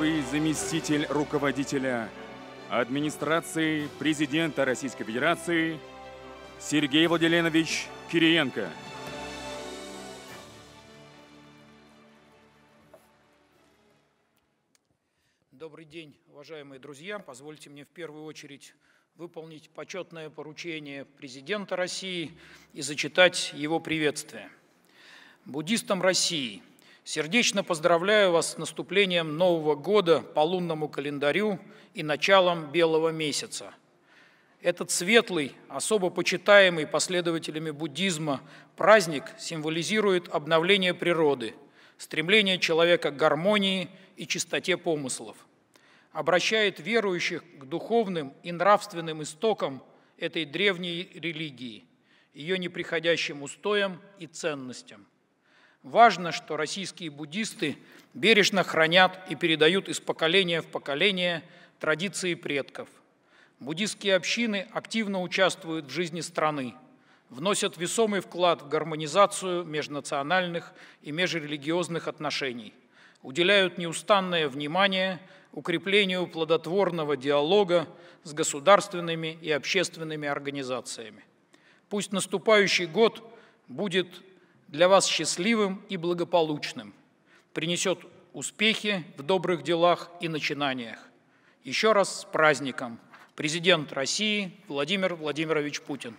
Первый заместитель руководителя администрации президента Российской Федерации Сергей Владимирович Кириенко. Добрый день, уважаемые друзья. Позвольте мне в первую очередь выполнить почетное поручение президента России и зачитать его приветствие. Буддистам России сердечно поздравляю вас с наступлением Нового года по лунному календарю и началом Белого месяца. Этот светлый, особо почитаемый последователями буддизма праздник символизирует обновление природы, стремление человека к гармонии и чистоте помыслов – обращает верующих к духовным и нравственным истокам этой древней религии, ее неприходящим устоям и ценностям. Важно, что российские буддисты бережно хранят и передают из поколения в поколение традиции предков. Буддистские общины активно участвуют в жизни страны, вносят весомый вклад в гармонизацию межнациональных и межрелигиозных отношений, уделяют неустанное внимание укреплению плодотворного диалога с государственными и общественными организациями. Пусть наступающий год будет для вас счастливым и благополучным, принесет успехи в добрых делах и начинаниях. Еще раз с праздником. Президент России Владимир Владимирович Путин.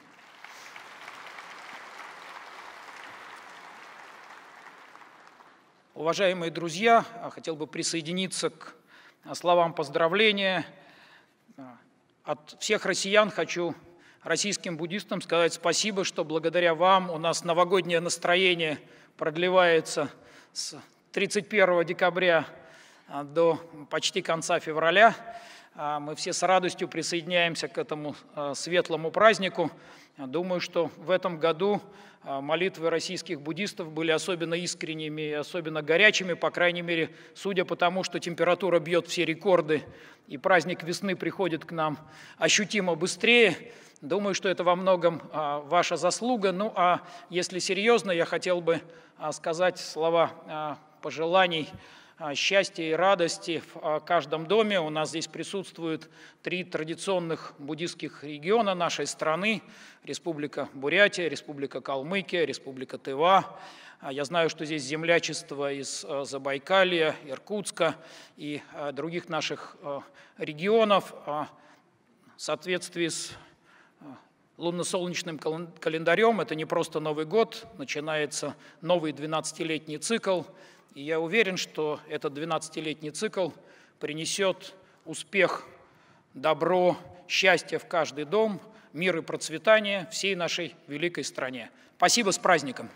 Уважаемые друзья, хотел бы присоединиться к словам поздравления. От всех россиян хочу российским буддистам сказать спасибо, что благодаря вам у нас новогоднее настроение продлевается с 31 декабря а, до почти конца февраля. А, мы все с радостью присоединяемся к этому а, светлому празднику. Думаю, что в этом году молитвы российских буддистов были особенно искренними и особенно горячими, по крайней мере, судя по тому, что температура бьет все рекорды, и праздник весны приходит к нам ощутимо быстрее. Думаю, что это во многом а, ваша заслуга. Ну а если серьезно, я хотел бы а, сказать слова пожеланий а, счастья и радости в каждом доме. У нас здесь присутствуют три традиционных буддийских региона нашей страны. Республика Бурятия, Республика Калмыкия, Республика Тыва. Я знаю, что здесь землячество из Забайкалья, Иркутска и других наших регионов. В соответствии с лунно-солнечным календарем это не просто Новый год, начинается новый 12-летний цикл – и я уверен, что этот 12-летний цикл принесет успех, добро, счастье в каждый дом, мир и процветание всей нашей великой стране. Спасибо, с праздником!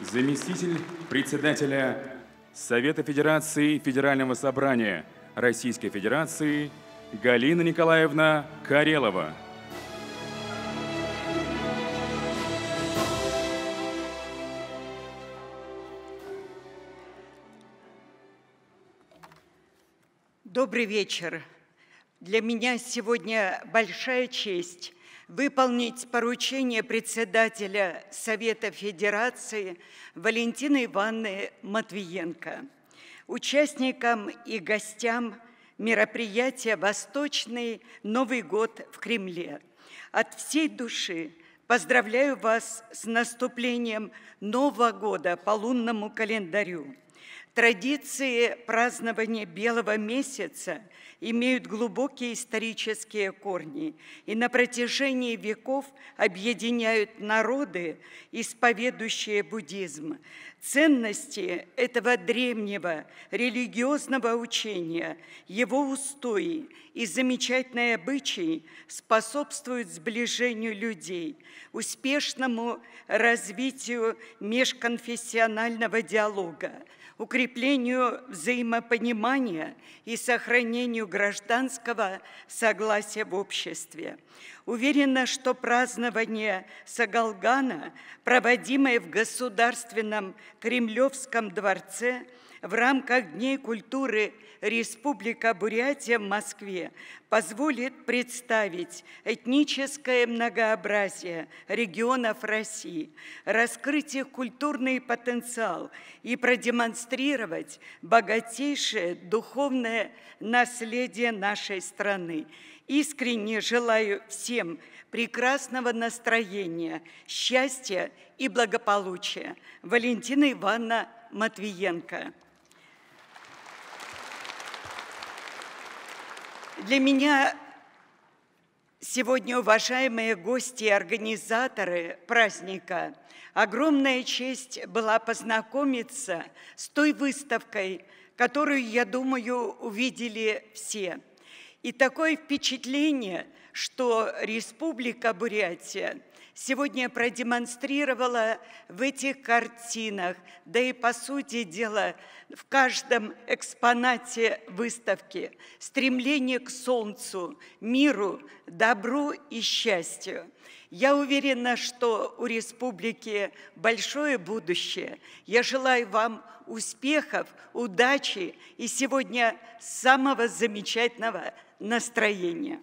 Заместитель председателя Совета Федерации Федерального собрания Российской Федерации Галина Николаевна Карелова. Добрый вечер. Для меня сегодня большая честь выполнить поручение председателя Совета Федерации Валентины Ивановны Матвиенко, участникам и гостям мероприятия «Восточный Новый год в Кремле». От всей души поздравляю вас с наступлением Нового года по лунному календарю – Традиции празднования Белого месяца имеют глубокие исторические корни и на протяжении веков объединяют народы, исповедующие буддизм. Ценности этого древнего религиозного учения, его устои и замечательные обычаи способствуют сближению людей, успешному развитию межконфессионального диалога, укреплению взаимопонимания и сохранению гражданского согласия в обществе. Уверена, что празднование Сагалгана, проводимое в Государственном Кремлевском дворце в рамках Дней культуры Республика Бурятия в Москве, позволит представить этническое многообразие регионов России, раскрыть их культурный потенциал и продемонстрировать богатейшее духовное наследие нашей страны. Искренне желаю всем прекрасного настроения, счастья и благополучия. Валентина Ивановна Матвиенко. Для меня сегодня, уважаемые гости и организаторы праздника, огромная честь была познакомиться с той выставкой, которую, я думаю, увидели все. И такое впечатление, что Республика Бурятия – сегодня продемонстрировала в этих картинах, да и по сути дела в каждом экспонате выставки стремление к солнцу, миру, добру и счастью. Я уверена, что у республики большое будущее. Я желаю вам успехов, удачи и сегодня самого замечательного настроения.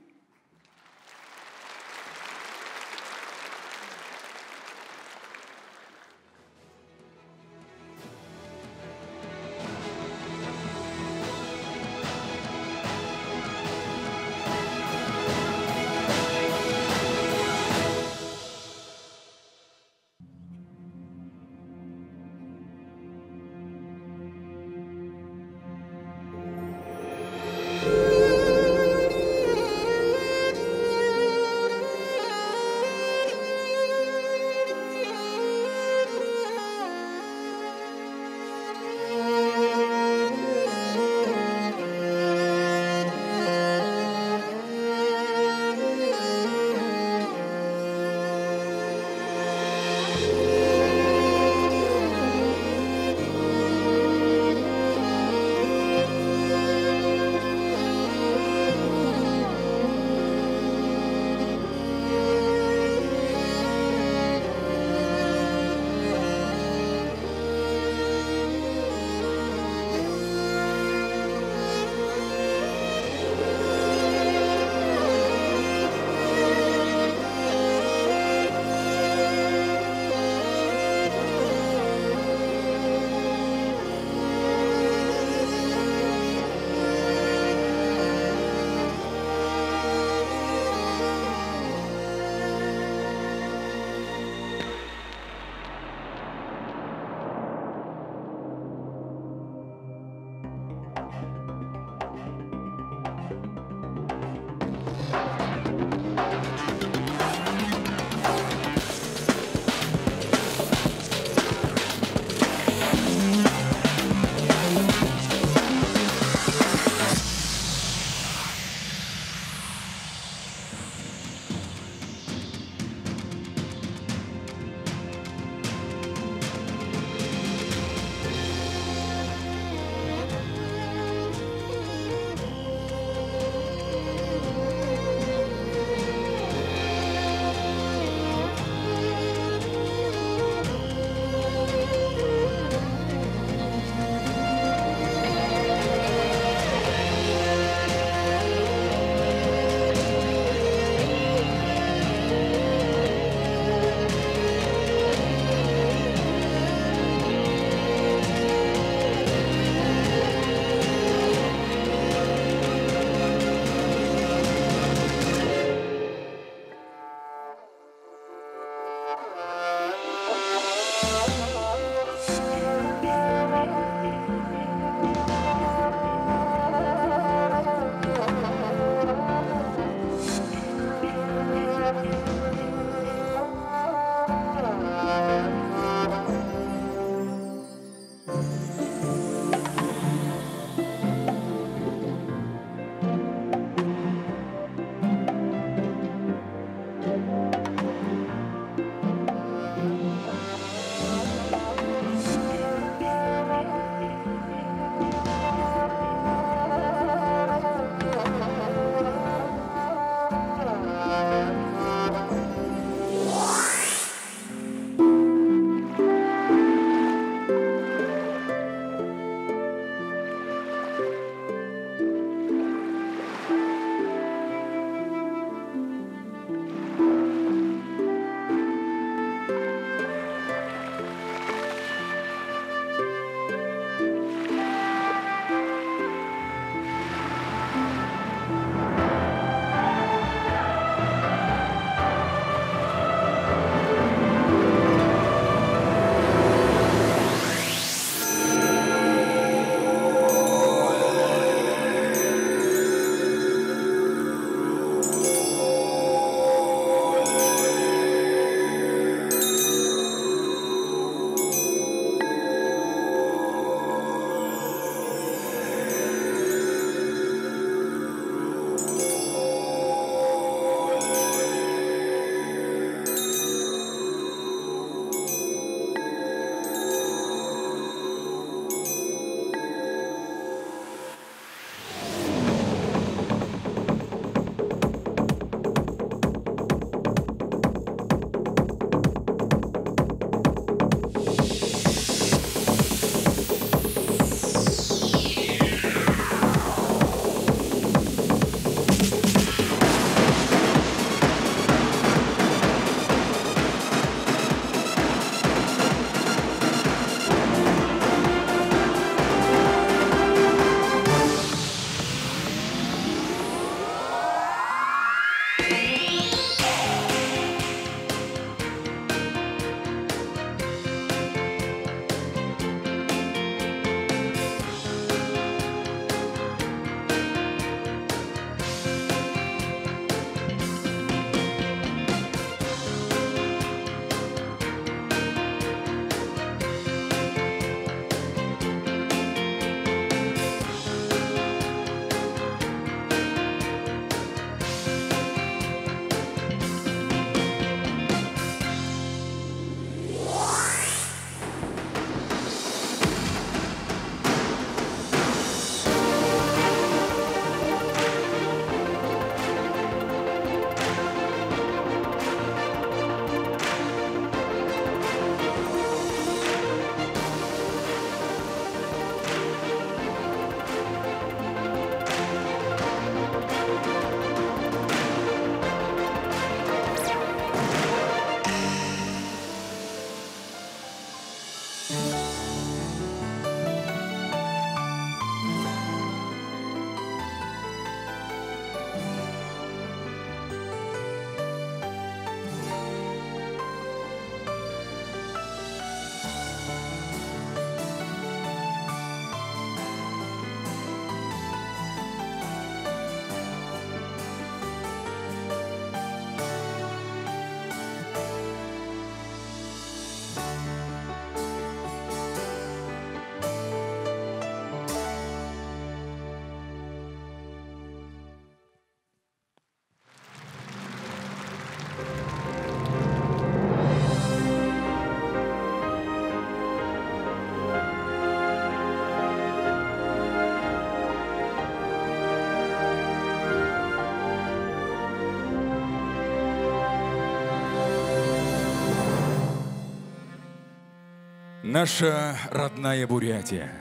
Наша родная Бурятия,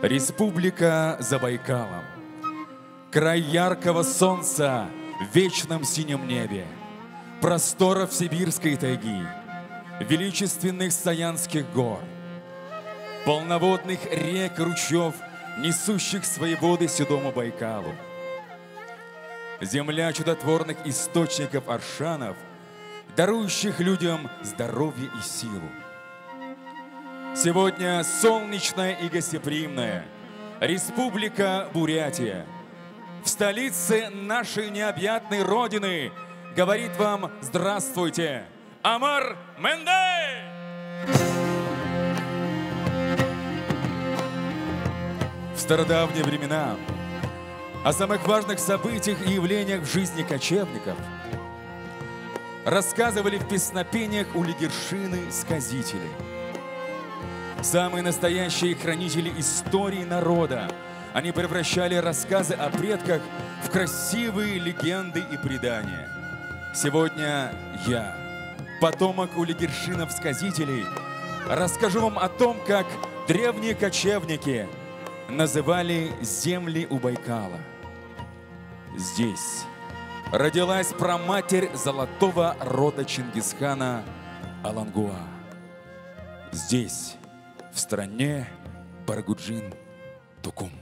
республика за Байкалом, край яркого солнца в вечном синем небе, просторов сибирской тайги, величественных Саянских гор, полноводных рек и ручьев, несущих свои воды седому Байкалу. Земля чудотворных источников аршанов, дарующих людям здоровье и силу. Сегодня солнечная и гостеприимная Республика Бурятия. В столице нашей необъятной Родины говорит вам «Здравствуйте!» Амар Мендей! В стародавние времена о самых важных событиях и явлениях в жизни кочевников рассказывали в песнопениях у легершины-сказители. Самые настоящие хранители истории народа. Они превращали рассказы о предках в красивые легенды и предания. Сегодня я, потомок у легершинов-сказителей, расскажу вам о том, как древние кочевники называли земли у Байкала. Здесь родилась праматерь золотого рода Чингисхана Алангуа. Здесь, в стране Баргуджин Тукум.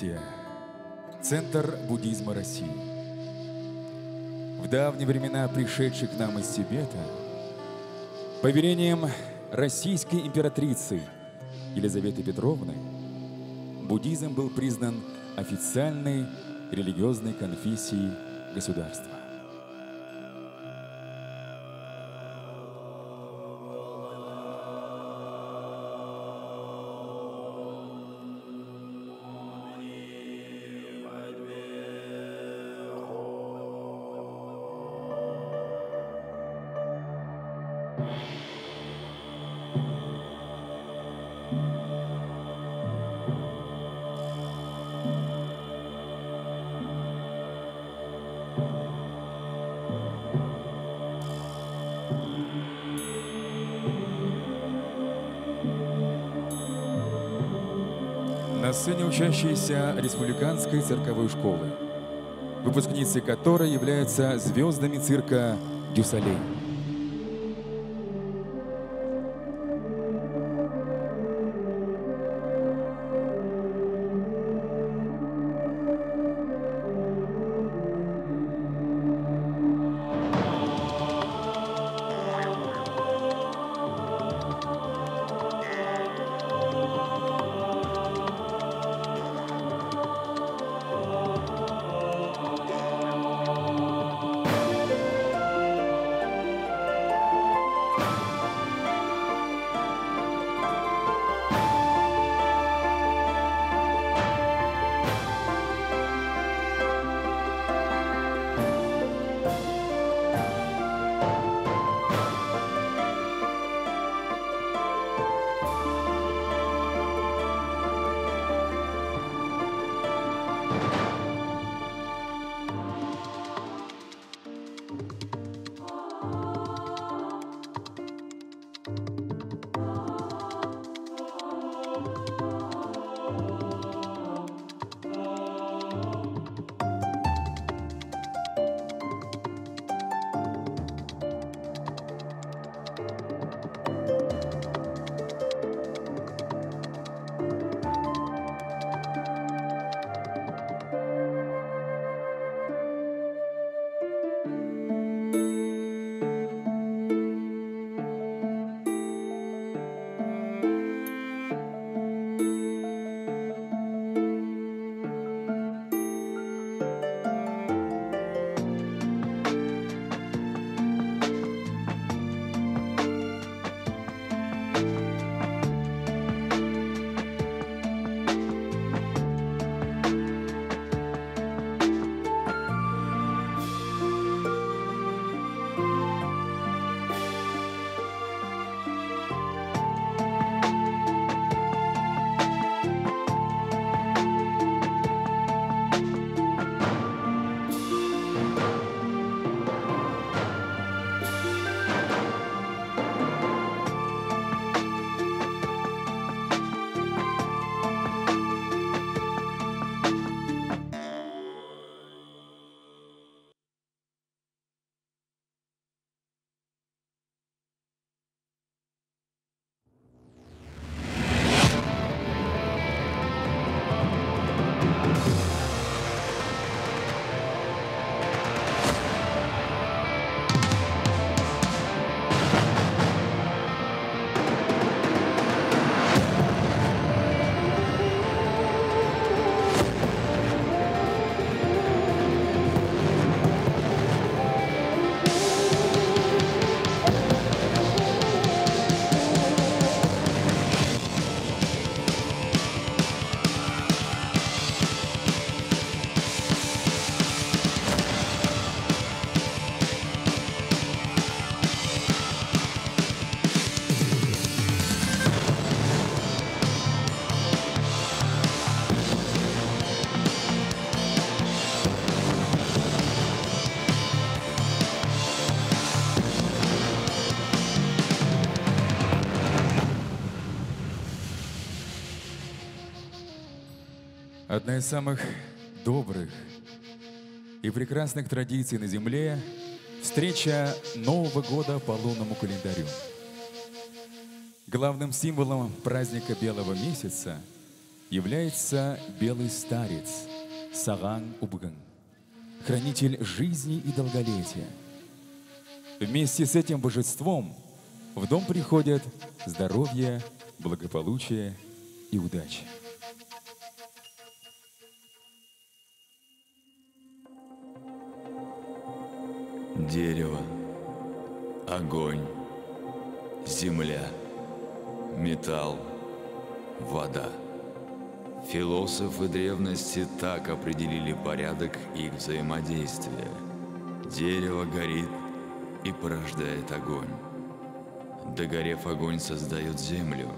Бурятия. Центр буддизма России. В давние времена пришедший к нам из Тибета, по велениям российской императрицы Елизаветы Петровны, буддизм был признан официальной религиозной конфессией государства. Учащиеся Республиканской цирковой школы, выпускницы которой являются звездами цирка «Дюсалей». Одна из самых добрых и прекрасных традиций на Земле – встреча Нового года по лунному календарю. Главным символом праздника Белого месяца является белый старец Саган Убган, хранитель жизни и долголетия. Вместе с этим божеством в дом приходят здоровье, благополучие и удача. Дерево, огонь, земля, металл, вода. Философы древности так определили порядок их взаимодействия. Дерево горит и порождает огонь. Догорев огонь создает землю.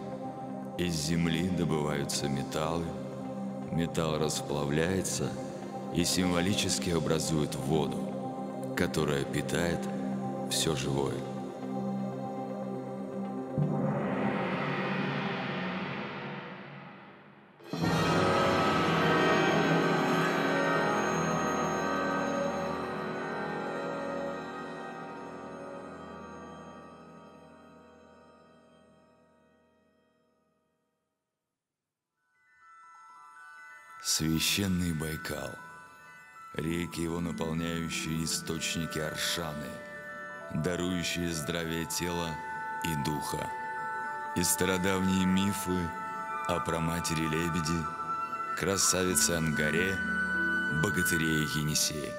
Из земли добываются металлы. Металл расплавляется и символически образует воду которая питает все живое. Священный Байкал – реки его наполняющие источники Аршаны, дарующие здравие тела и духа, и стародавние мифы о праматери лебеди, красавице Ангаре, богатыре Енисея.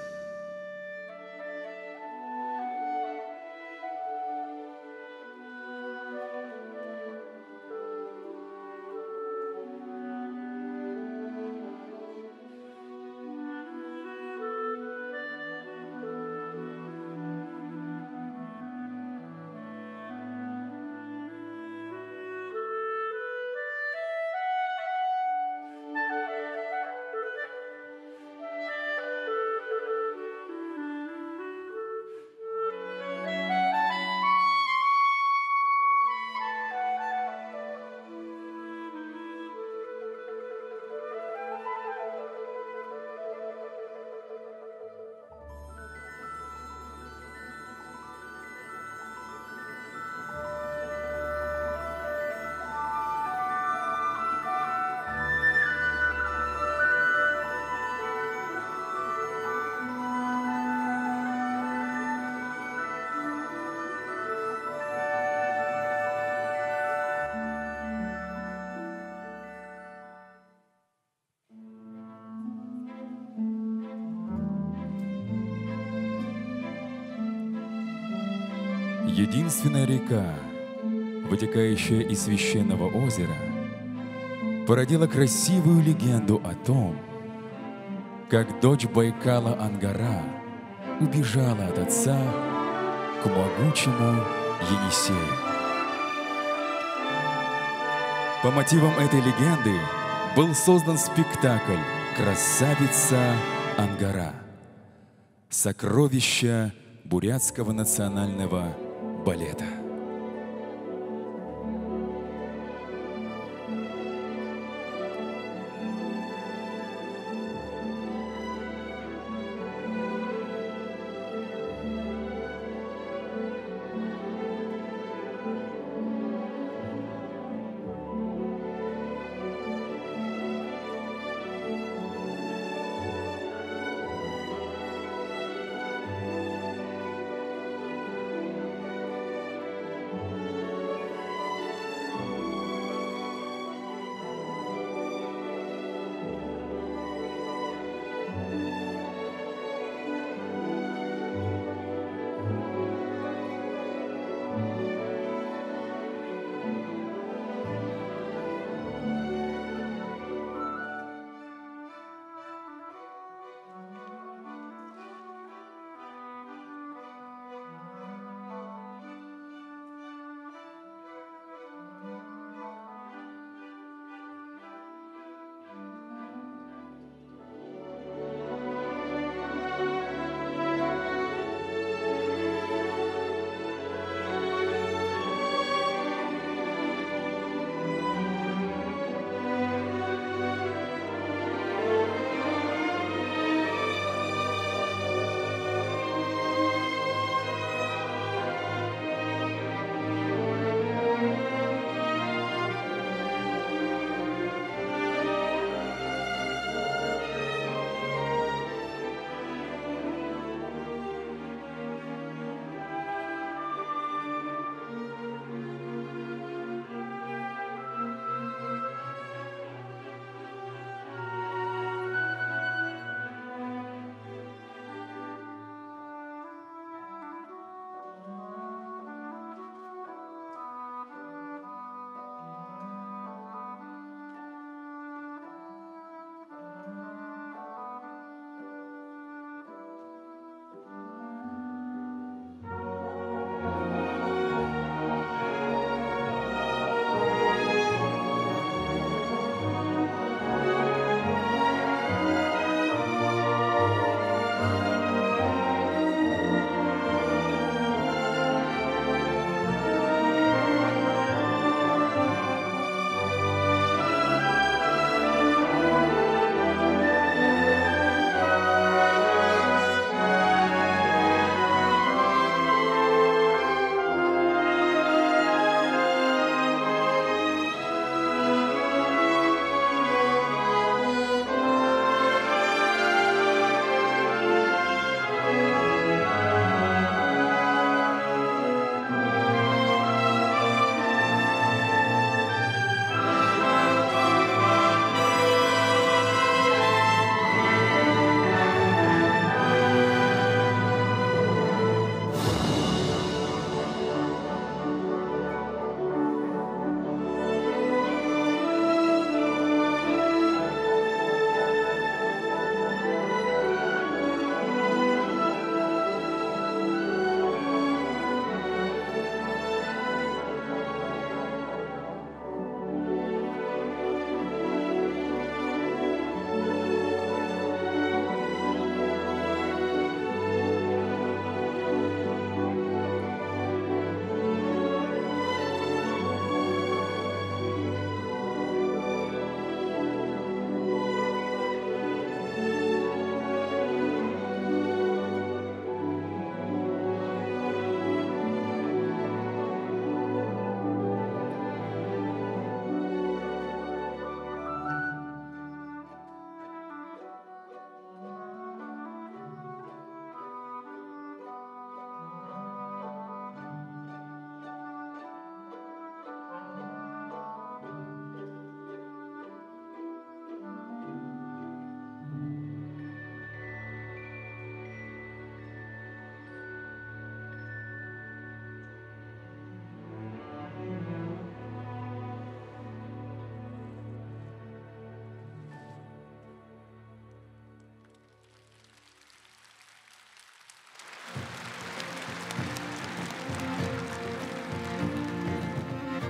Река, вытекающая из священного озера, породила красивую легенду о том, как дочь Байкала Ангара убежала от отца к могучему Енисею. По мотивам этой легенды был создан спектакль «Красавица Ангара» – сокровища бурятского национального балета.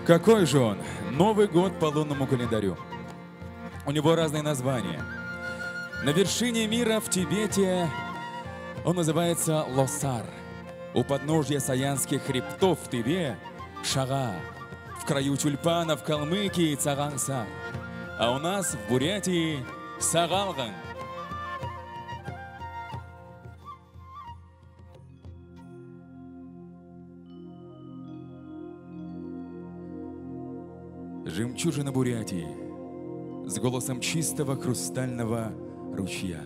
Какой же он? Новый год по лунному календарю. У него разные названия. На вершине мира в Тибете он называется Лосар. У подножья Саянских хребтов в Тыве – Шага. В краю тюльпана в Калмыкии – Цаганса. А у нас в Бурятии – Сагалган. Жемчужина Бурятии с голосом чистого хрустального ручья.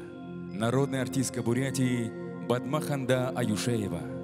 Народная артистка Бурятии Бадмаханда Аюшеева.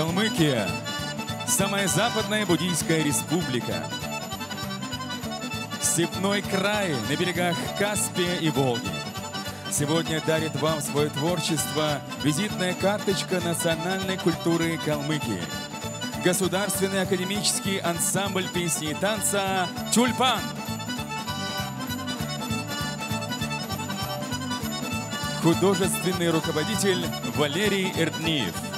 Калмыкия – самая западная буддийская республика. Степной край на берегах Каспия и Волги. Сегодня дарит вам свое творчество визитная карточка национальной культуры Калмыкии. Государственный академический ансамбль песни и танца «Тюльпан». Художественный руководитель Валерий Эрдниев.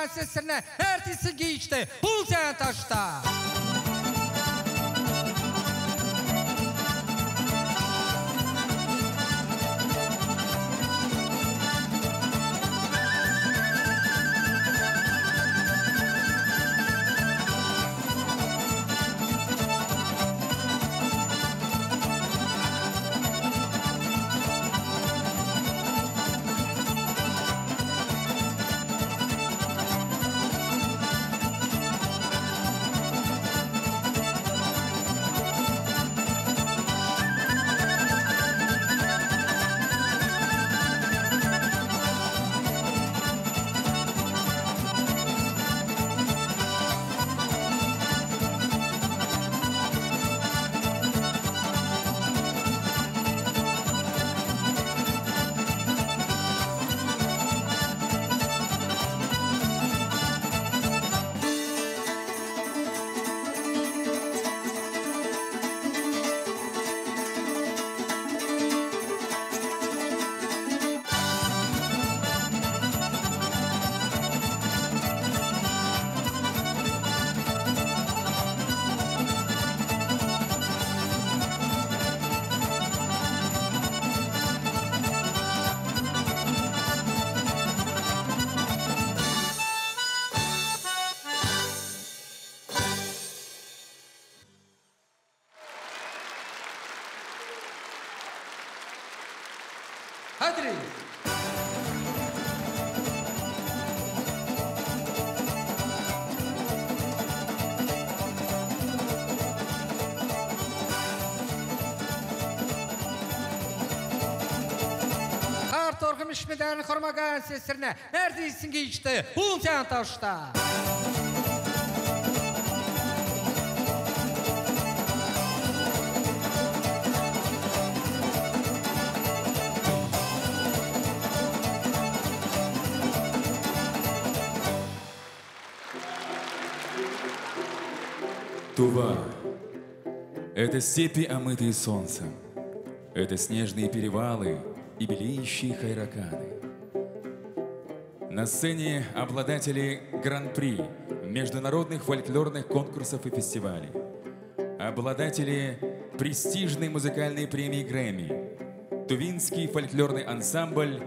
Üniversitesi'ne ertesi geçti Bulcaya Taş'ta. Meden hormagan sesirne. Neredesin geçti? Bul sen taşta. Тува — это степи, омытые солнцем. Это снежные перевалы и белеющие хайраканы. На сцене обладатели гран-при международных фольклорных конкурсов и фестивалей. Обладатели престижной музыкальной премии Грэмми. Тувинский фольклорный ансамбль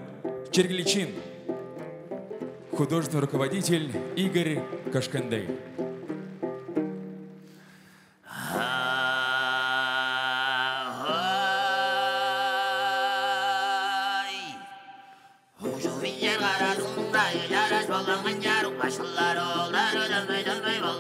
«Чергличин». Художественный руководитель Игорь Кашкандей. Mangan jarum, kaşınlar ol, darıdan meydan meyvan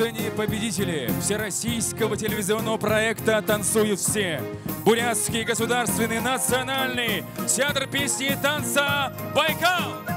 сцене победители всероссийского телевизионного проекта «Танцуют все». Бурятский государственный национальный театр песни и танца «Байкал».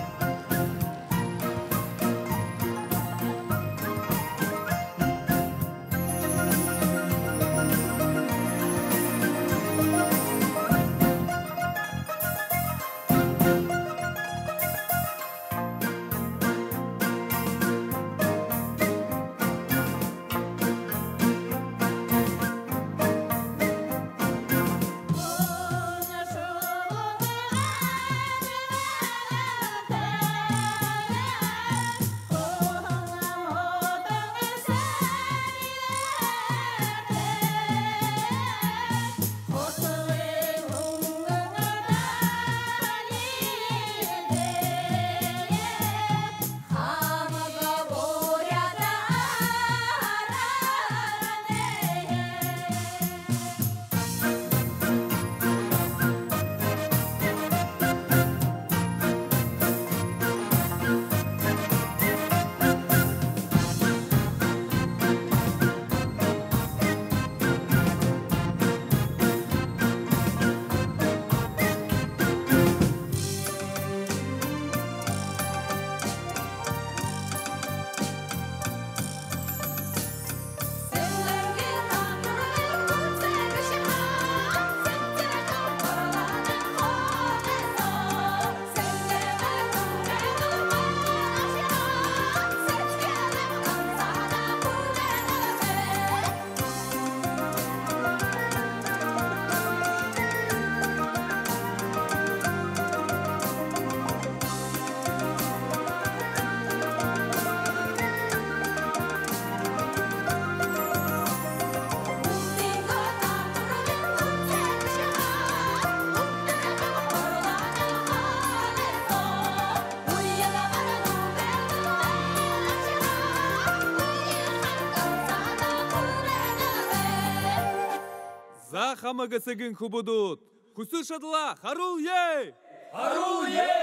хамага сегин хубудут. Хусушадла, харул ей! Харул ей!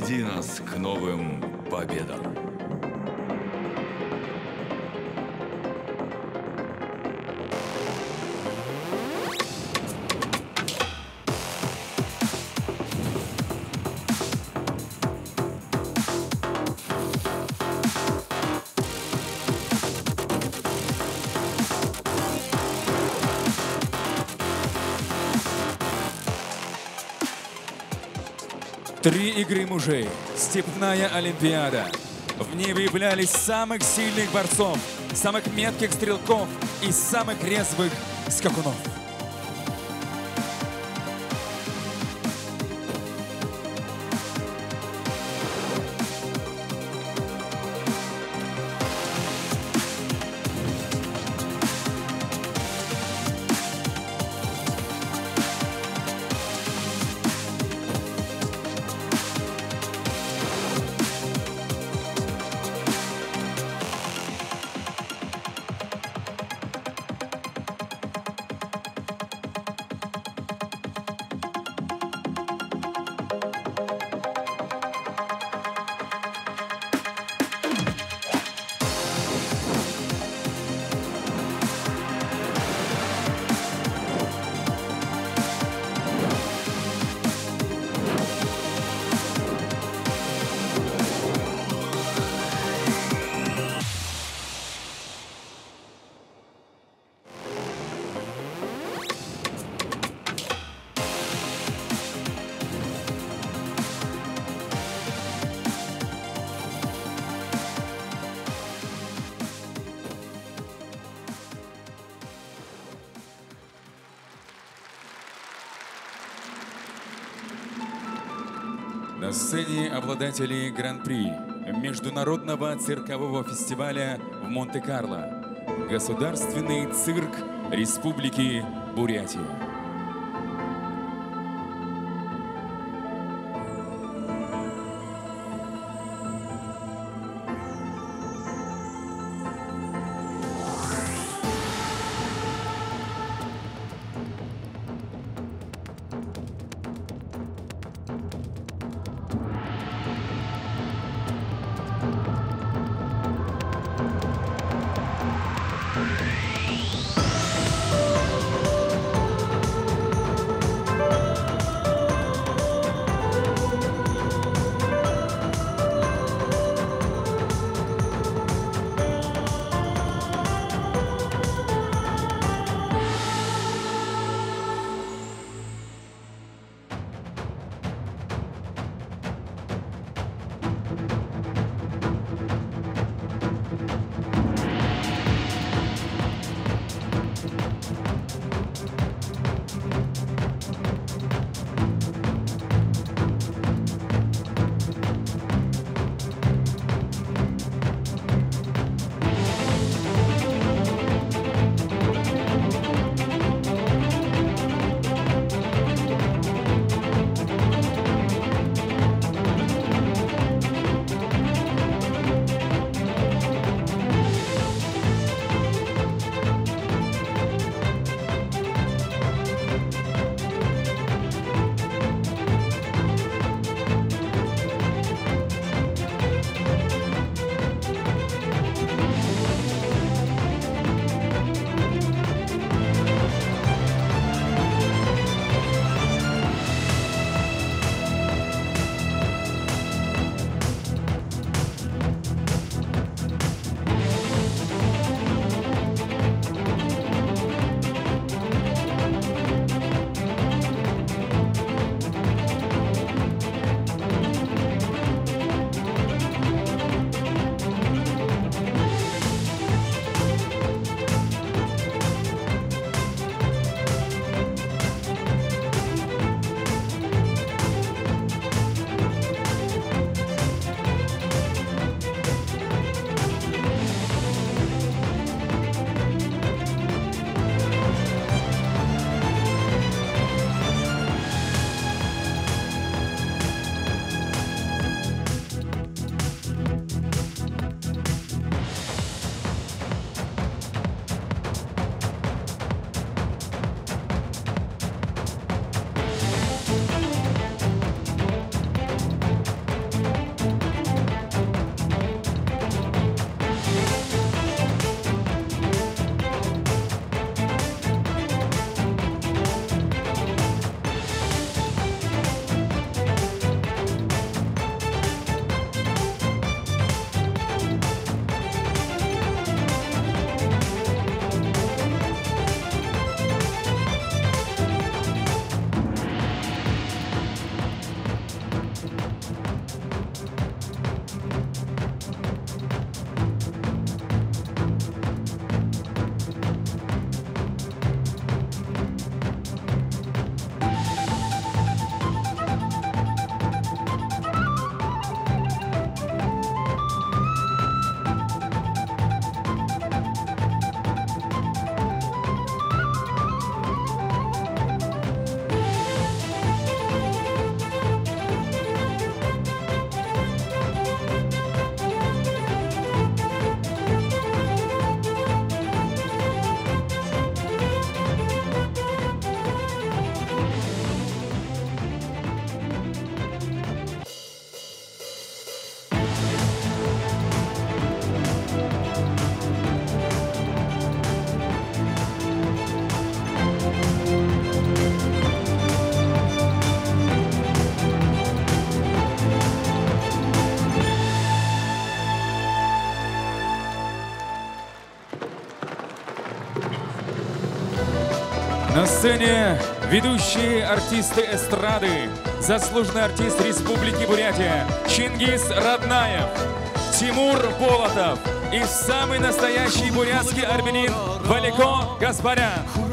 Веди нас к новым победам. Игры мужей. Степная Олимпиада. В ней выявлялись самых сильных борцов, самых метких стрелков и самых резвых скакунов. Сцене обладатели Гран-при Международного циркового фестиваля в Монте-Карло. Государственный цирк Республики Бурятия. сцене ведущие артисты эстрады, заслуженный артист Республики Бурятия Чингис Роднаев, Тимур Болотов и самый настоящий бурятский армянин Валико Гаспарян.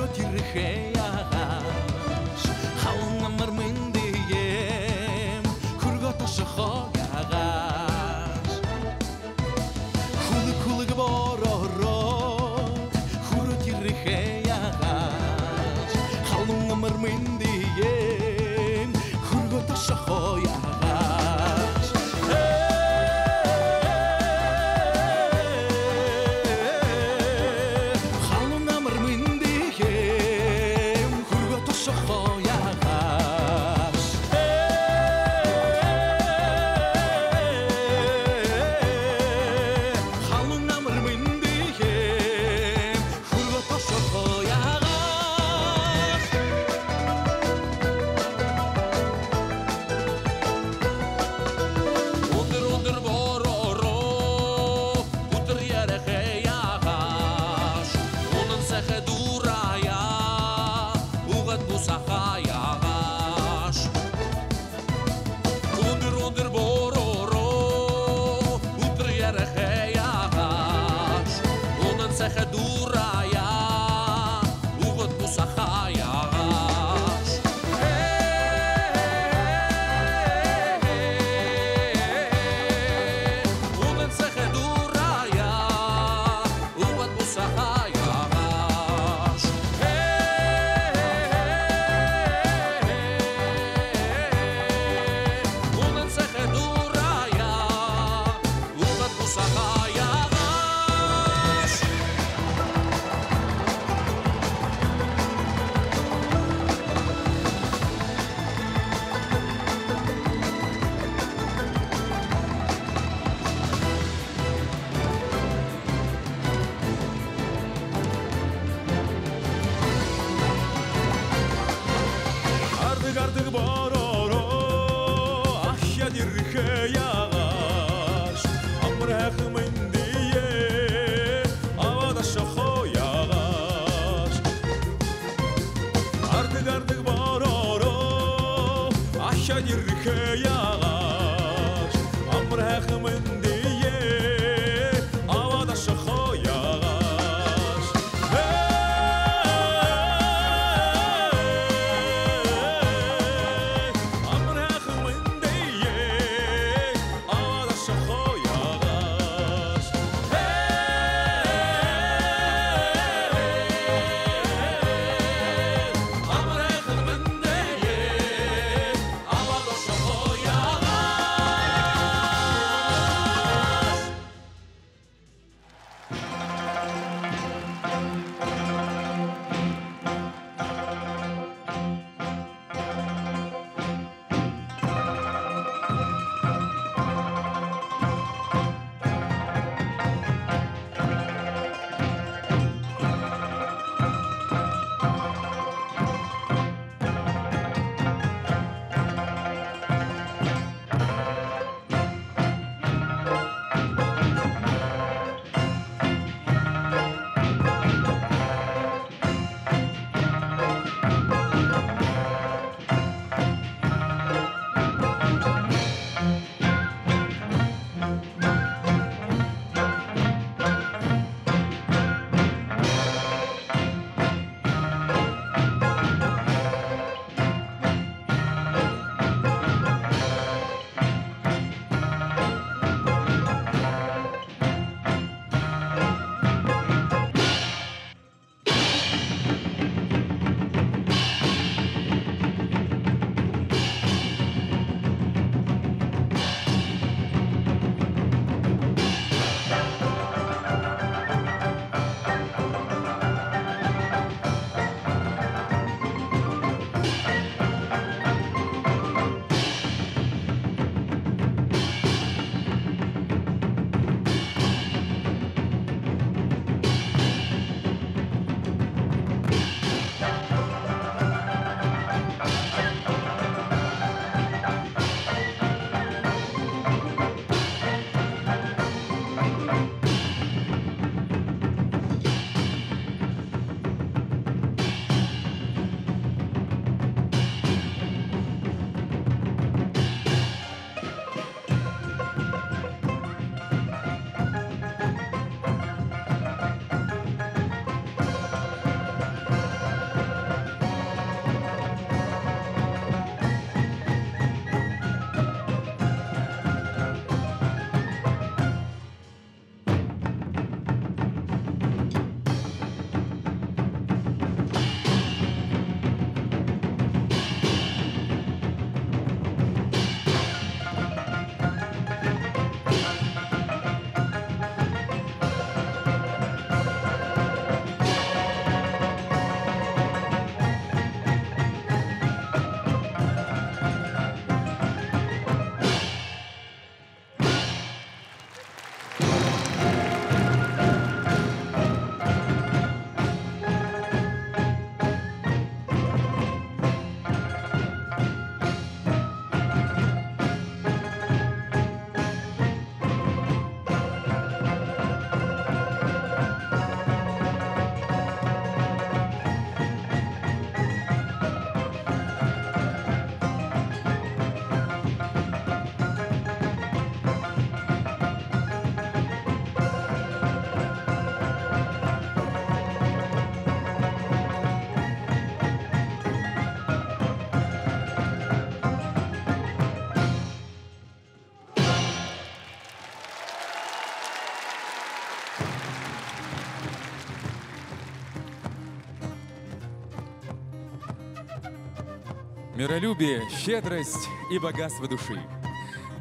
Миролюбие, щедрость и богатство души.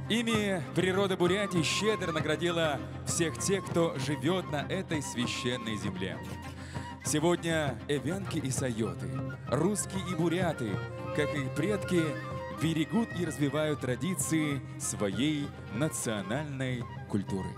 Ими природа Бурятии щедро наградила всех тех, кто живет на этой священной земле. Сегодня эвянки и сайоты, русские и буряты, как их предки, берегут и развивают традиции своей национальной культуры.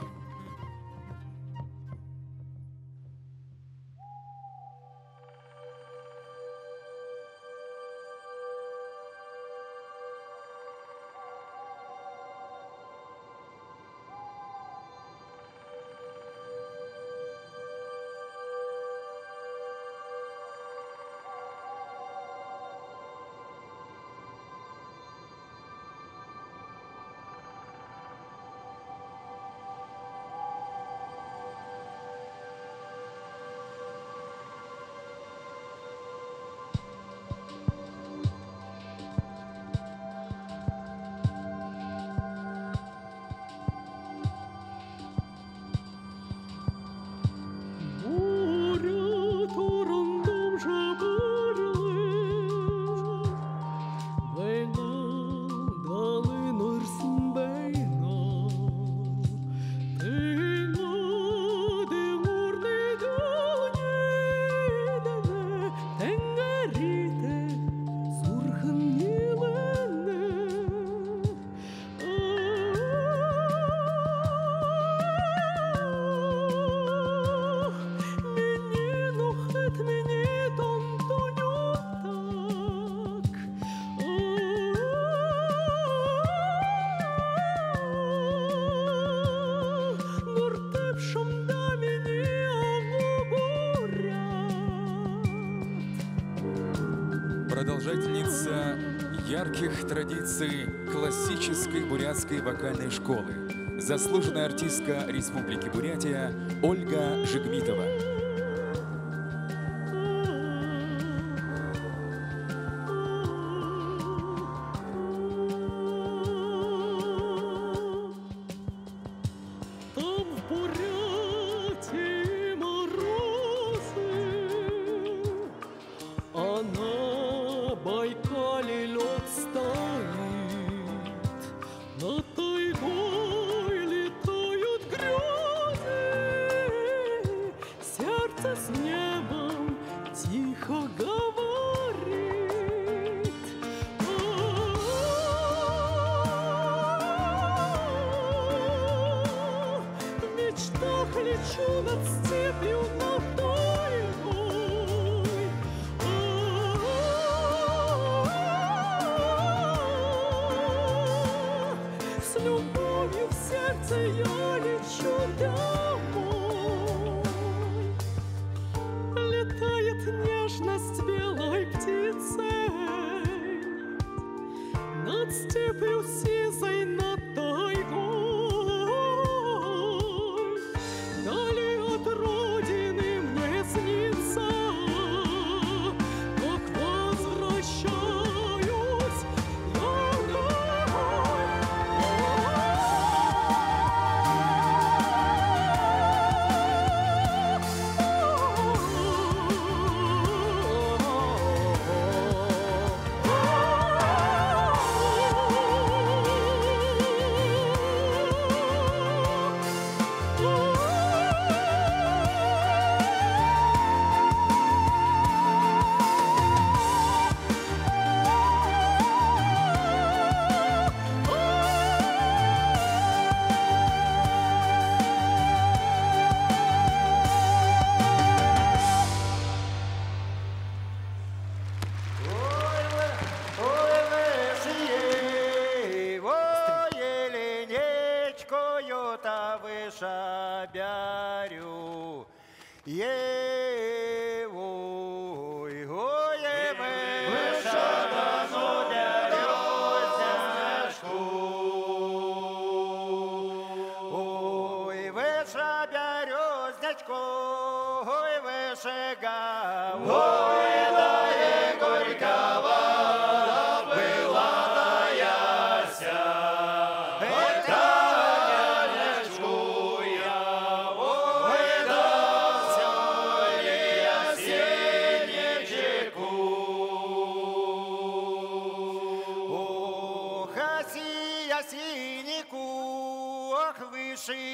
Ярких традиций классической бурятской вокальной школы, заслуженная артистка Республики Бурятия Ольга Жигмитова.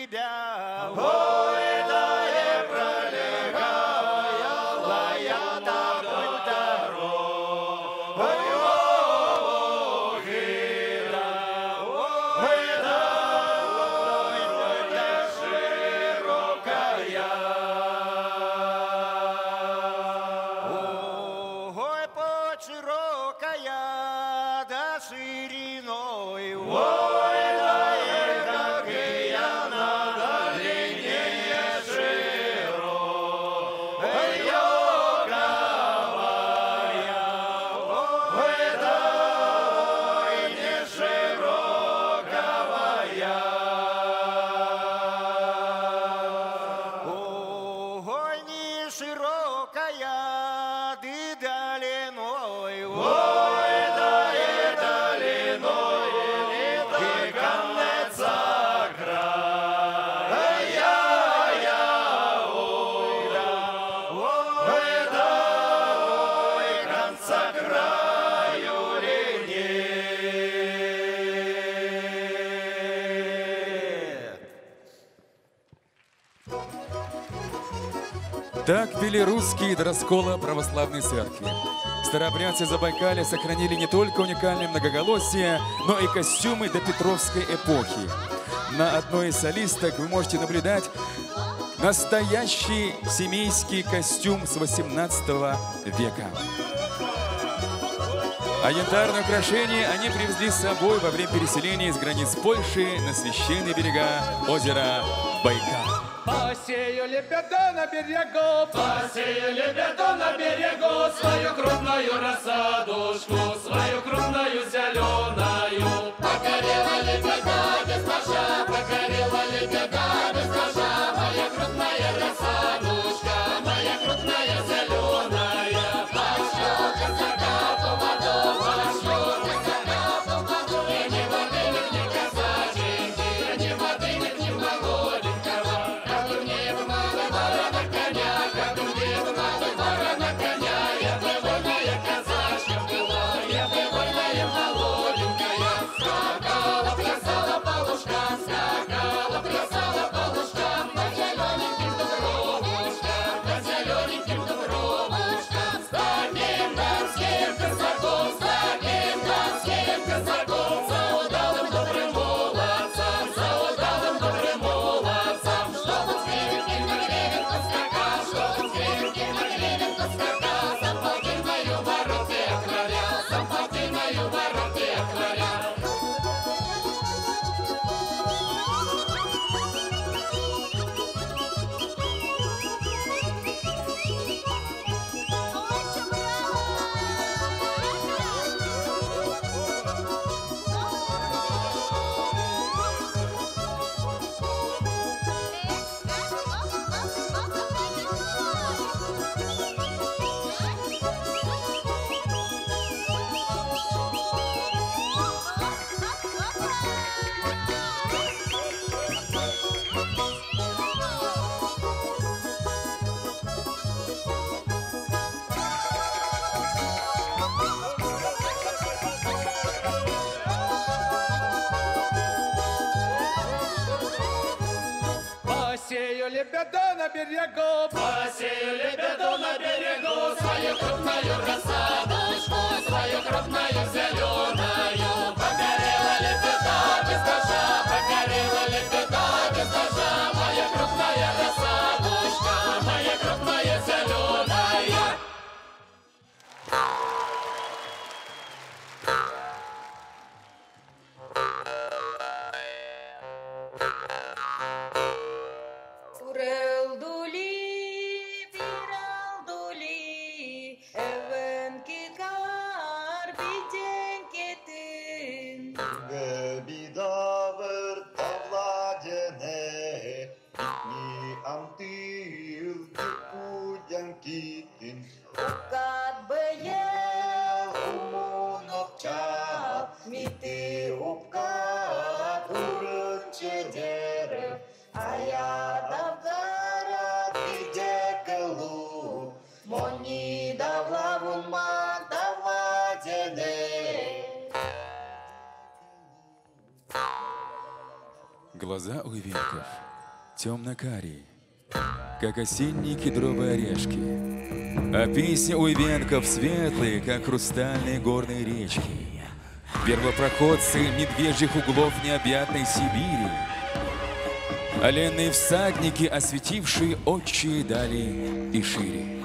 down. Oh. Пели русские до раскола православной церкви. Старообрядцы Забайкалья сохранили не только уникальное многоголосие, но и костюмы до Петровской эпохи. На одной из солисток вы можете наблюдать настоящий семейский костюм с 18 века. А янтарные украшения они привезли с собой во время переселения из границ Польши на священные берега озера Байкал. Берегу, посею лебеда на берегу, свою крупную рассадушку, свою крупную зеленую. Покорила лебеда без ножа, покорила лебеда без ножа, моя крупная рассадушка, моя крупная зеленая. Пошлю казака по воду, Lucas Agonza. Лебеда на берегу, посею лебеду на берегу, свою крупную рассадочку, свою крупную зеленую. Покорила лебеда без темно-карие, как осенние кедровые орешки. А песни у венков светлые, как хрустальные горные речки. Первопроходцы медвежьих углов необъятной Сибири. Оленные всадники, осветившие отчие дали и шире.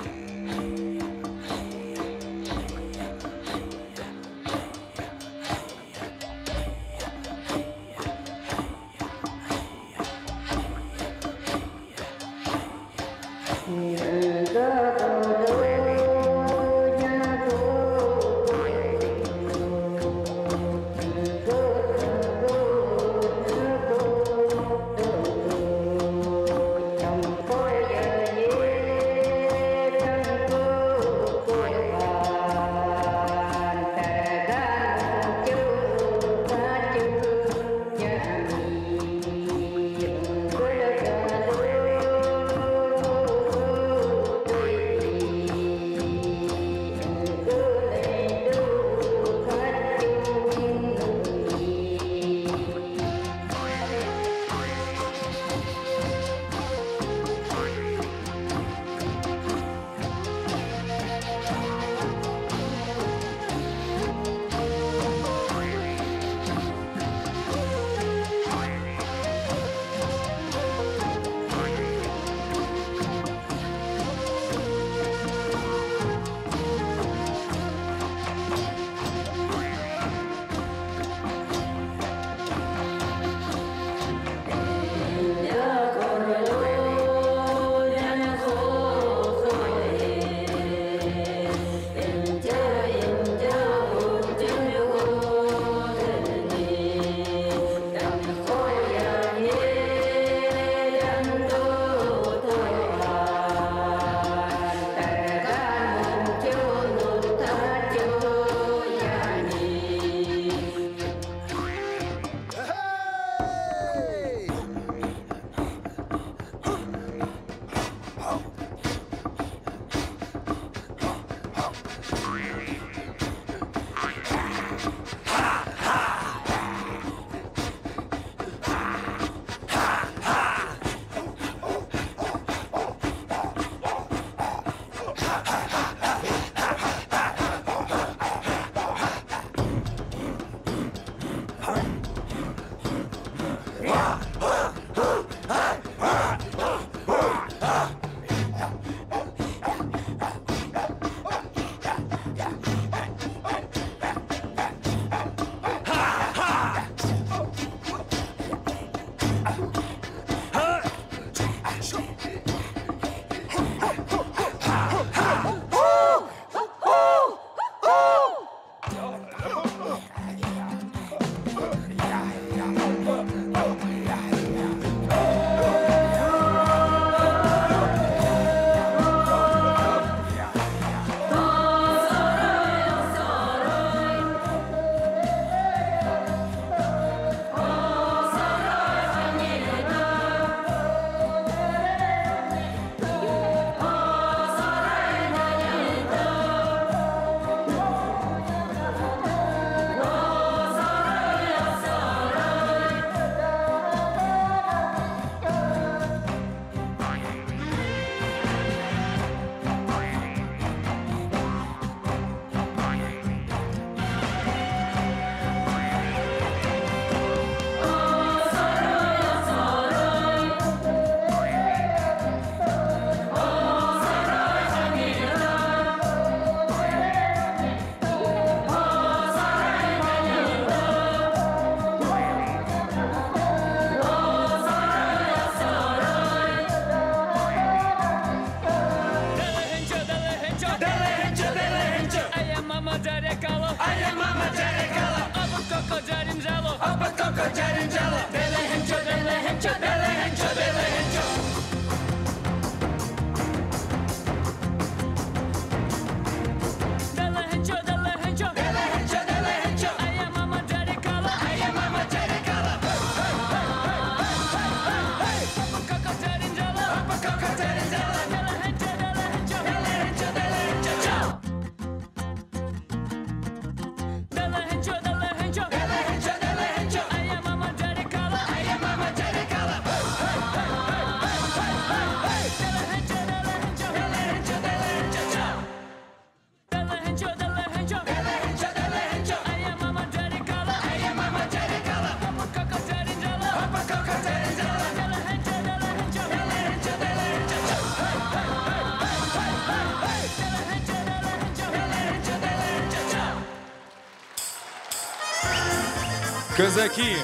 Казаки,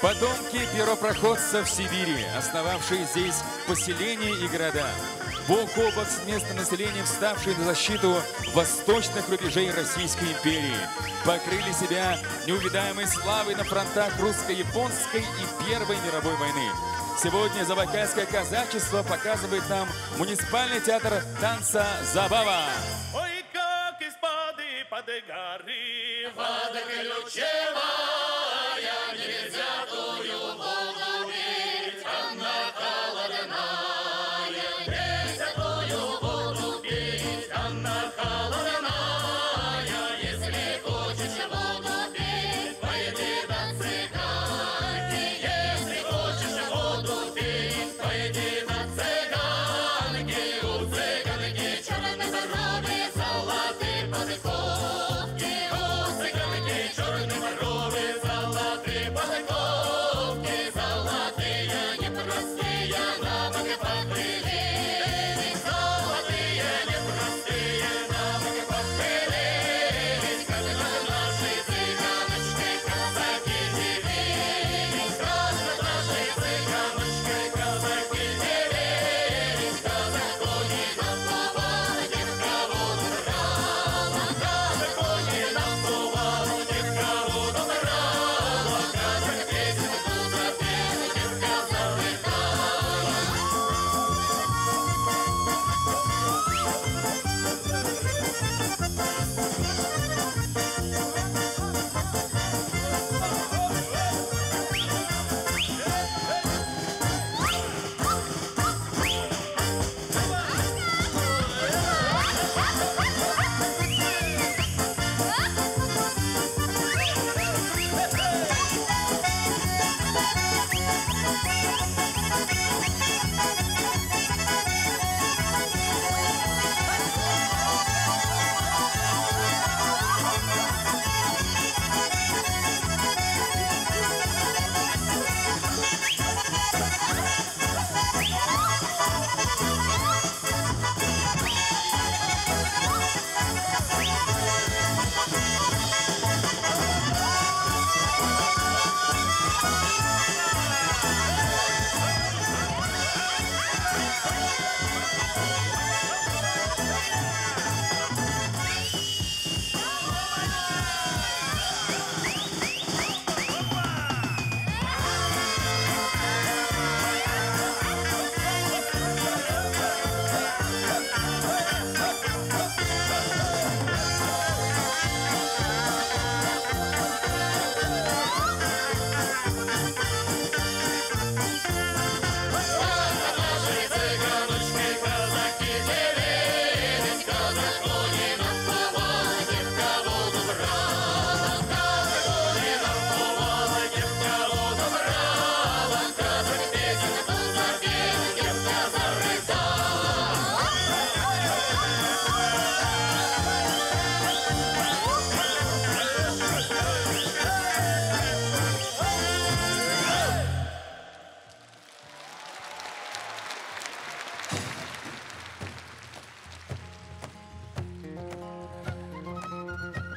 потомки первопроходцев Сибири, основавшие здесь поселения и города, бок о бок с местным населением, вставшие на защиту восточных рубежей Российской империи, покрыли себя неувидаемой славой на фронтах русско-японской и Первой мировой войны. Сегодня Забайкальское казачество показывает нам муниципальный театр танца «Забава».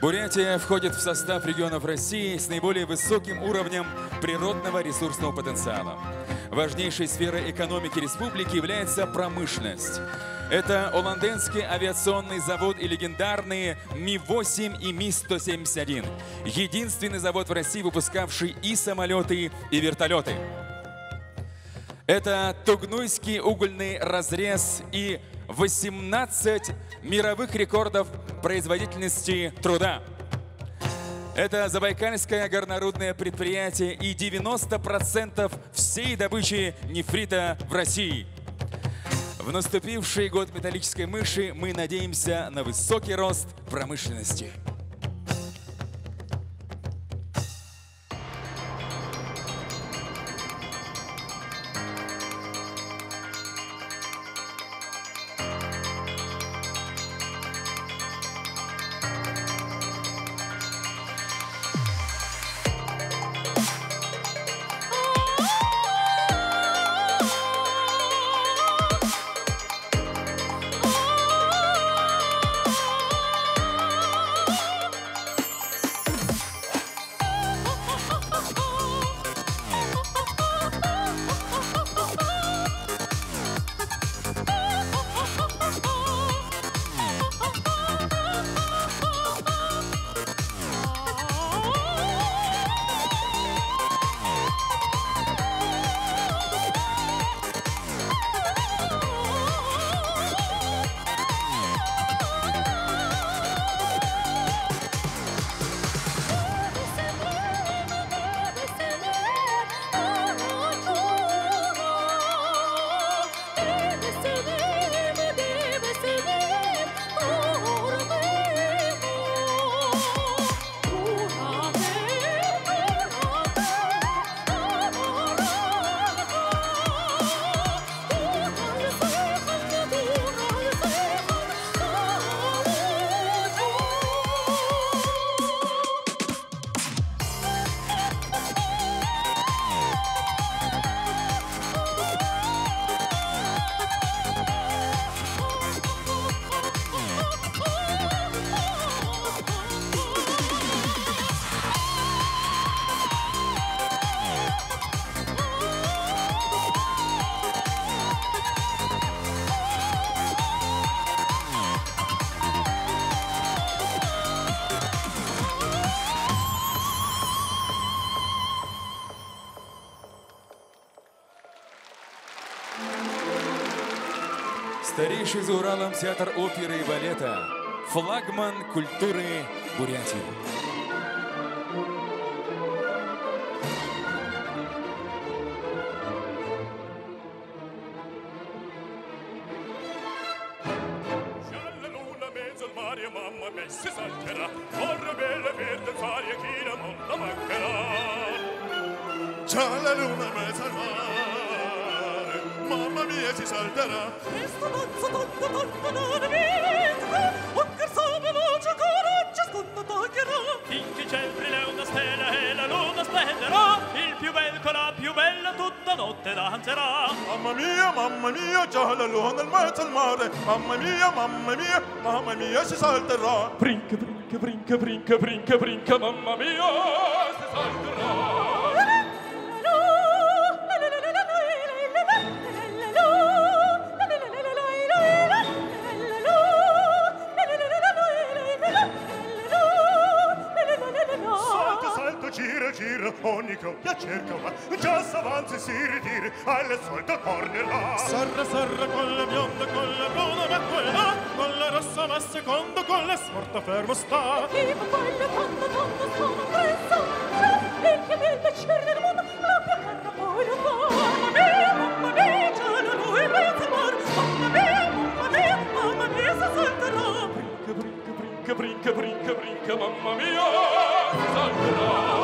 Бурятия входит в состав регионов России с наиболее высоким уровнем природного ресурсного потенциала. Важнейшей сферой экономики республики является промышленность. Это Оланденский авиационный завод и легендарные Ми-8 и Ми-171. Единственный завод в России, выпускавший и самолеты, и вертолеты. Это Тугнуйский угольный разрез и 18 мировых рекордов производительности труда. Это Забайкальское горнорудное предприятие и 90% всей добычи нефрита в России. В наступивший год металлической мыши мы надеемся на высокий рост промышленности. Театр оперы и балета. Флагман культуры Бурятии. mamma mia si salterà brinca brinca brinca brinca brinca brinca mamma mia si salterà gira, gira, ogni coppia cerca una, già s'avanza e si ritira, alla solita cornerà. Sarra, sarra, con la bionda, con la bruna, ma quella passa ma secondo con la smorta fermo sta. Chi ma quello tanto tanto sono presso e che nel piacere del mondo la mia carra poi lo fa. Mamma mia mamma mia già la lui mezzo mar mamma mia mamma mia mamma mia si salterà. Brinca brinca brinca brinca brinca brinca mamma mia si salterà.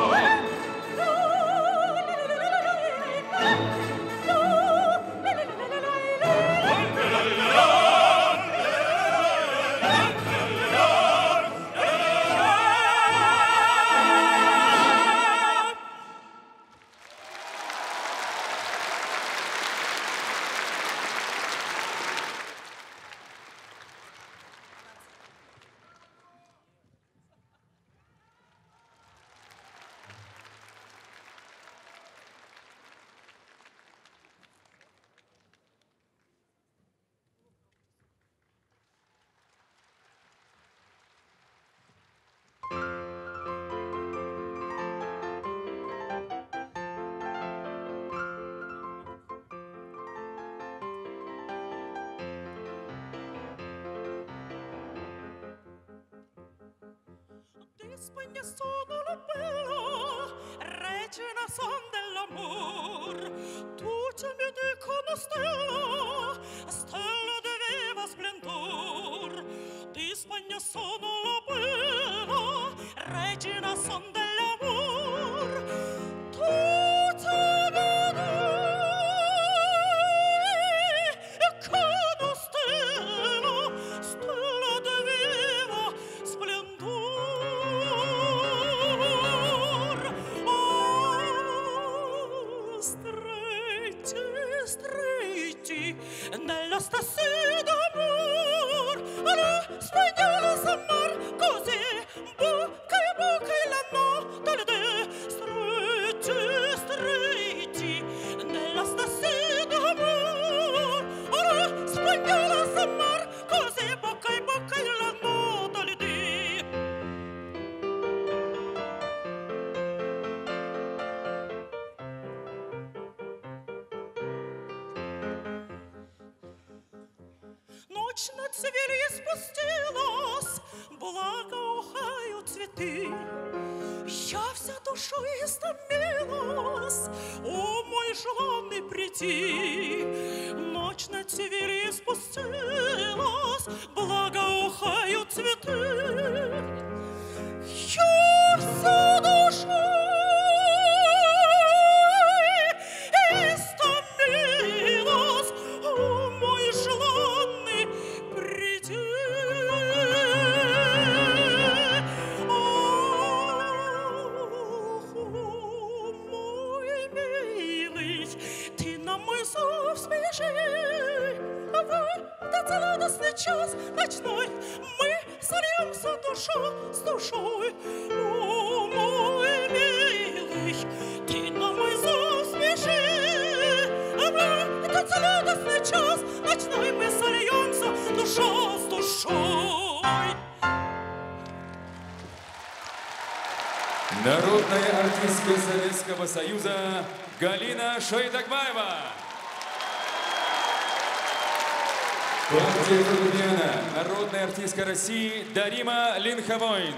Союза Галина Шойдакбаева. Партия фортепиано. Народная артистка России Дарима Линховойн.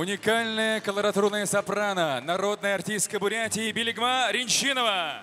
Уникальная колоратурная сопрано. Народная артистка Бурятии Белигма Ринчинова.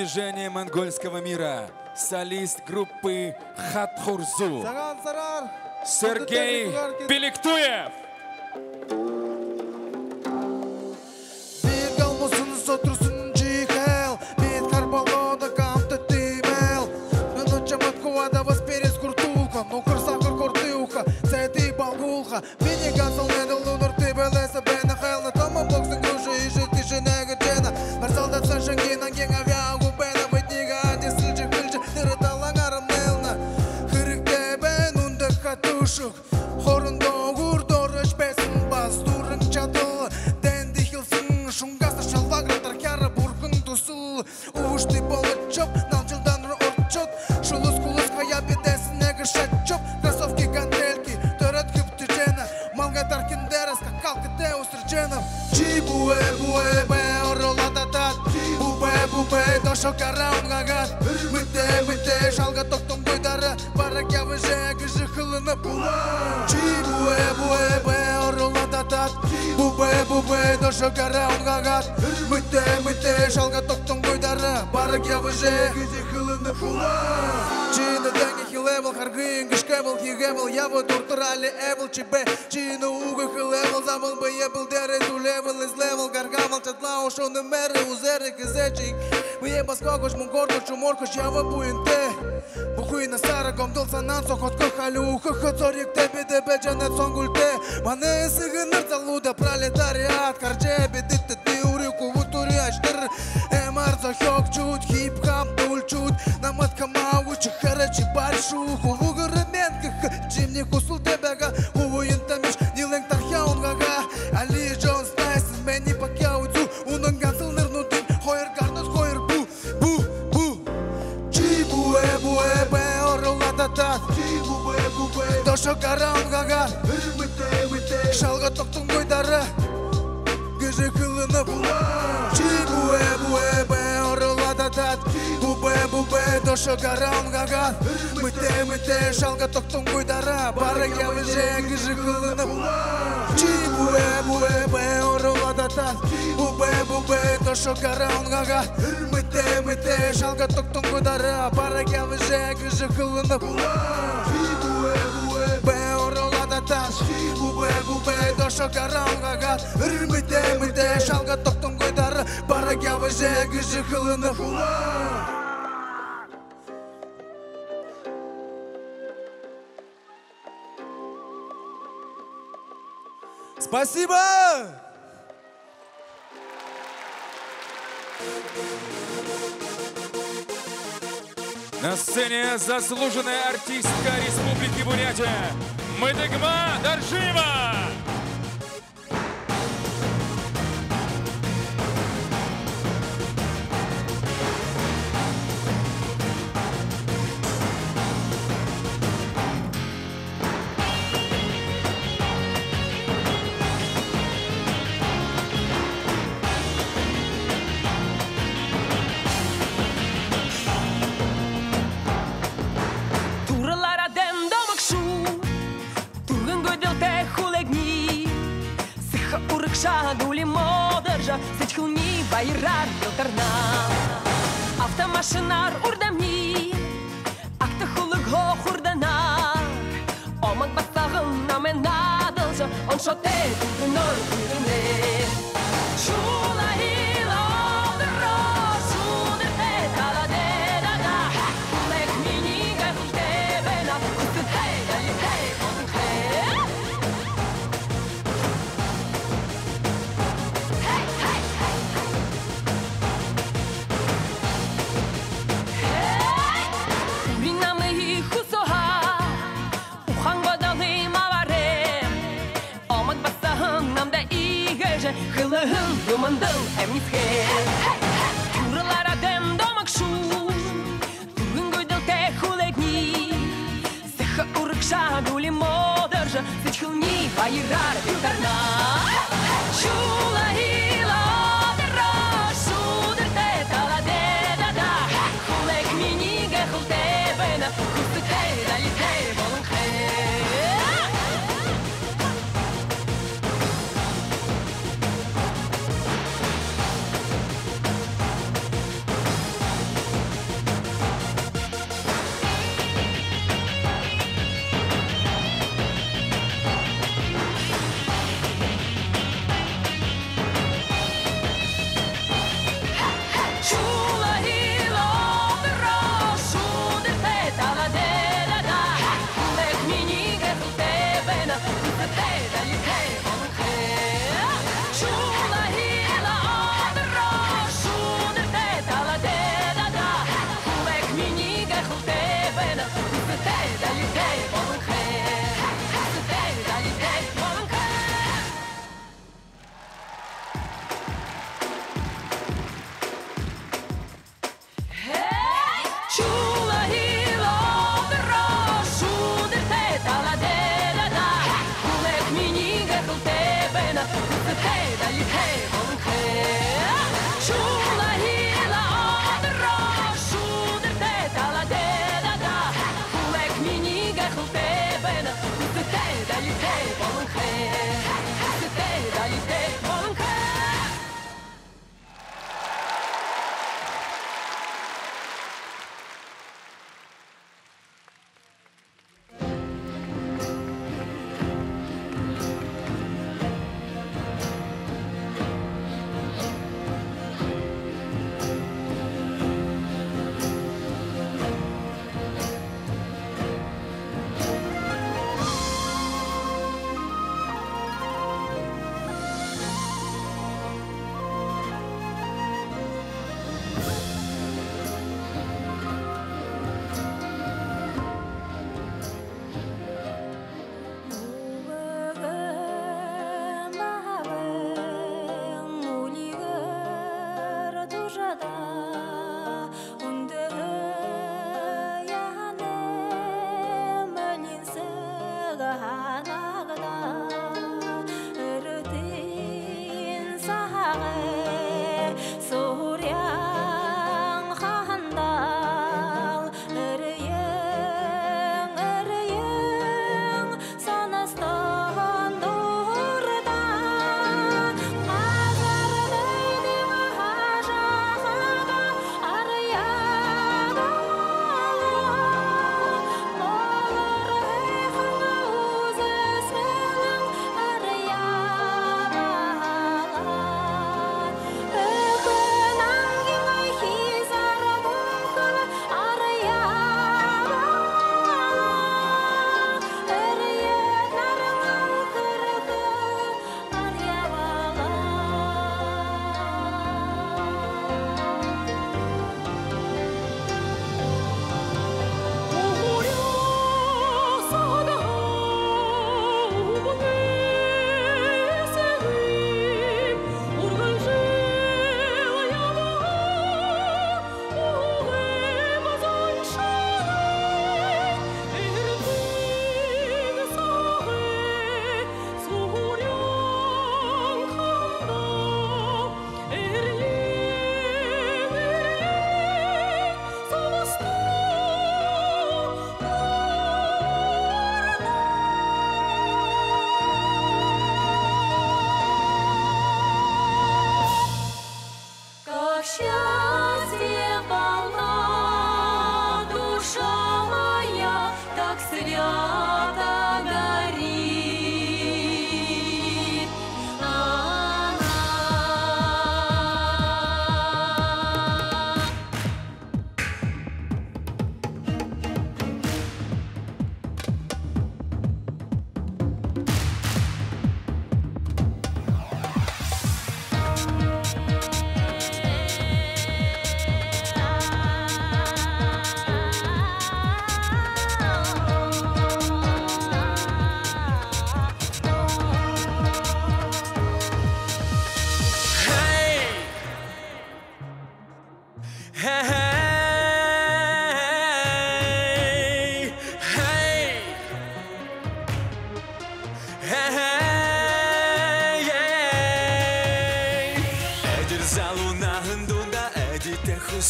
движение монгольского мира, солист группы Хатхурзу. Сергей Беликтуев. дошо караңғыға шалғатоқтың бойдары гүжі була. Чи буэ буэ бэ орыладатат бубэ бубэ дошо гага. Мыте мыте шалғатоқтың бойдары бары кәвіже гүжі була. Чи буэ буэ бэ орыладатат бубэ бубэ дошо гага. Мыте мыте шалғатоқтың бойдары бары кәвіже кылына була. Бе оролада таш Губе губе дошо карамга гат Рмите мите шалга топтон койдар Бара гявы же гыжы хылыны хула Спасибо! Спасибо! На сцене заслуженная артистка Республики Бурятия Мадыгма Даржима! Ik raar wil daar na, als de machine naar urt om niet, hoog uur om het water gaan namen na de ze, ons schoot de deur. Kılığın dumandan emizge Kuralara dem do makşu Tugun gödel te hulegni Seha urıkşa duli modar Seçhılni bayırar yukarına Çuuu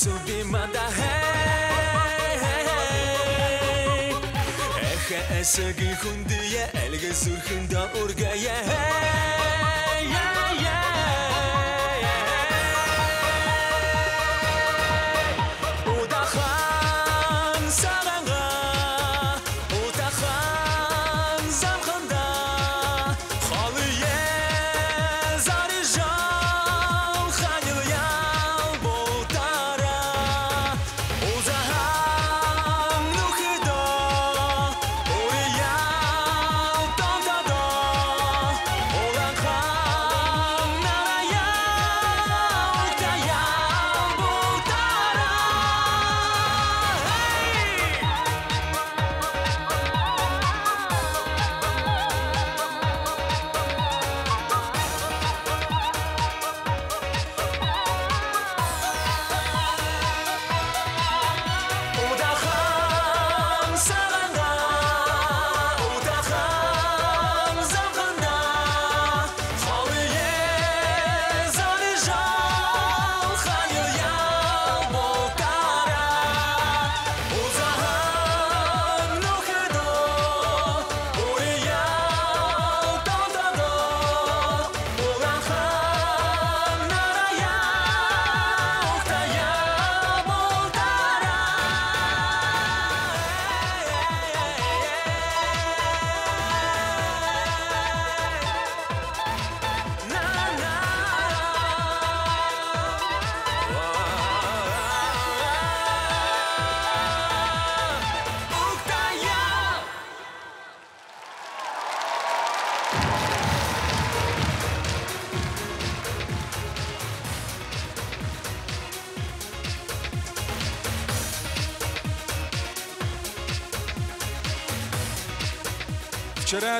Subir, manda hey Эхэ эсэгийн хүн дие элгэ зүрхэн да ургая hey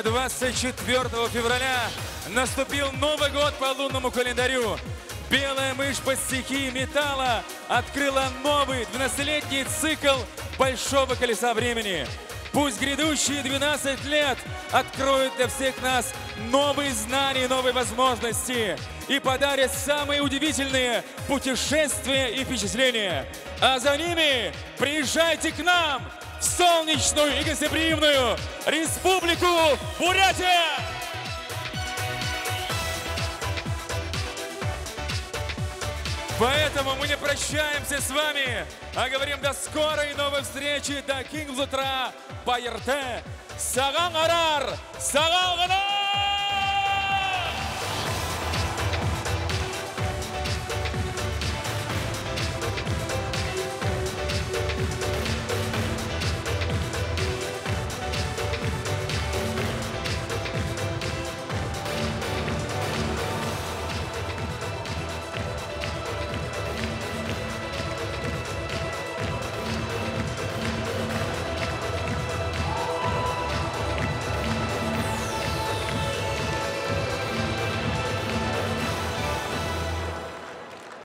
Вчера, 24 февраля, наступил Новый год по лунному календарю. Белая мышь по стихии металла открыла новый 12-летний цикл Большого колеса времени. Пусть грядущие 12 лет откроют для всех нас новые знания, новые возможности и подарят самые удивительные путешествия и впечатления. А за ними приезжайте к нам солнечную и гостеприимную Республику Бурятия! Поэтому мы не прощаемся с вами, а говорим до скорой новой встречи, до Кингз утра, Байерте, Саган Арар, Саган Гана!